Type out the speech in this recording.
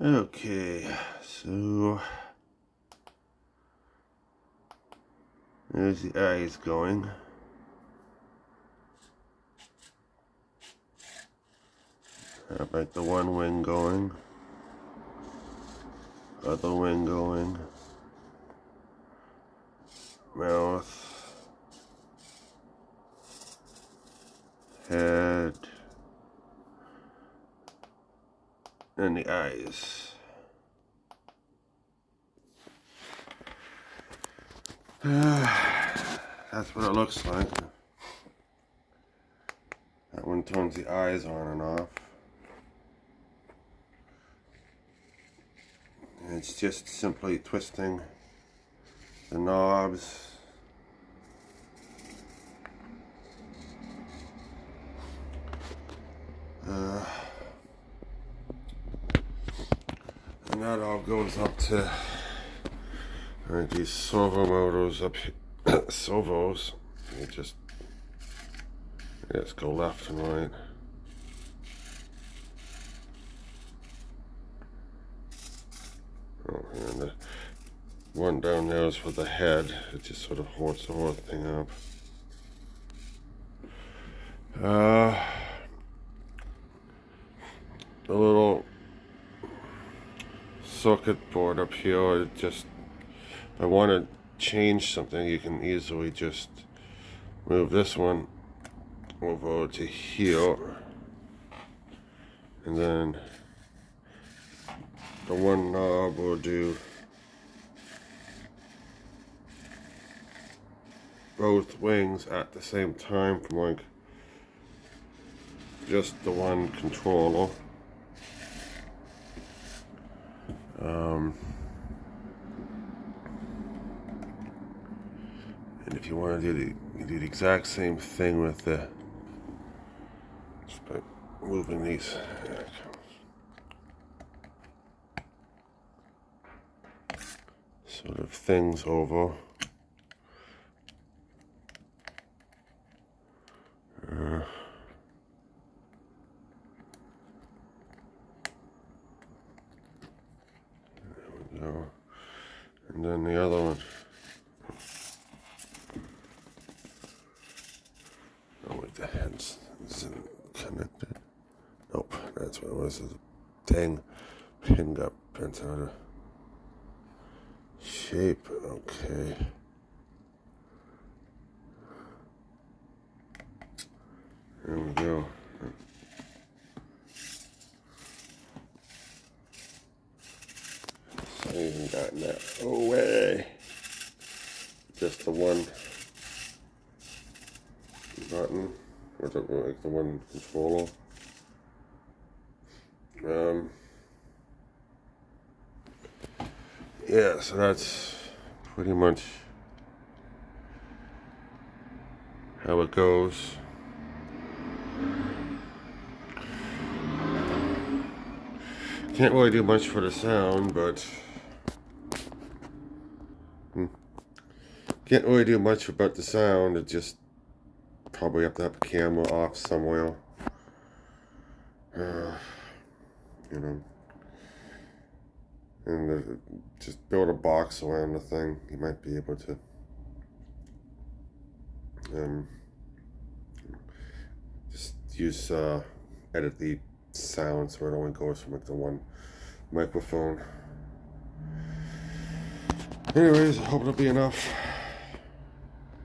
Okay, so there's the eyes going. Have about the one wing going, other wing going, mouth, head, and the eyes. That's what it looks like. That one turns the eyes on and off. It's just simply twisting the knobs. Uh, that all goes up to right, these servo motors up here, servos. You just let's go left and right. Oh, and the one down there is for the head. It just sort of holds the whole thing up. Uh, the little circuit board up here, just, if I want to change something, you can easily just move this one over to here. And then the one knob will do both wings at the same time from like just the one controller. Um, and if you want to do the, you do the exact same thing with the, just by moving these. Sort of things over. Uh, go. The other one. Oh wait, the head's isn't connected. Nope, that's what it was. The dang pin got bent out of shape. Okay. There we go. Even gotten that away. Just the one button, or the, like the one controller. Um, yeah, so that's pretty much how it goes. Can't really do much for the sound, but can't really do much about the sound. It just probably have to have the camera off somewhere. You know, and uh, just build a box around the thing. You might be able to. Um, just use uh, edit the sound so it only goes from like the one microphone. Anyways, I hope it'll be enough.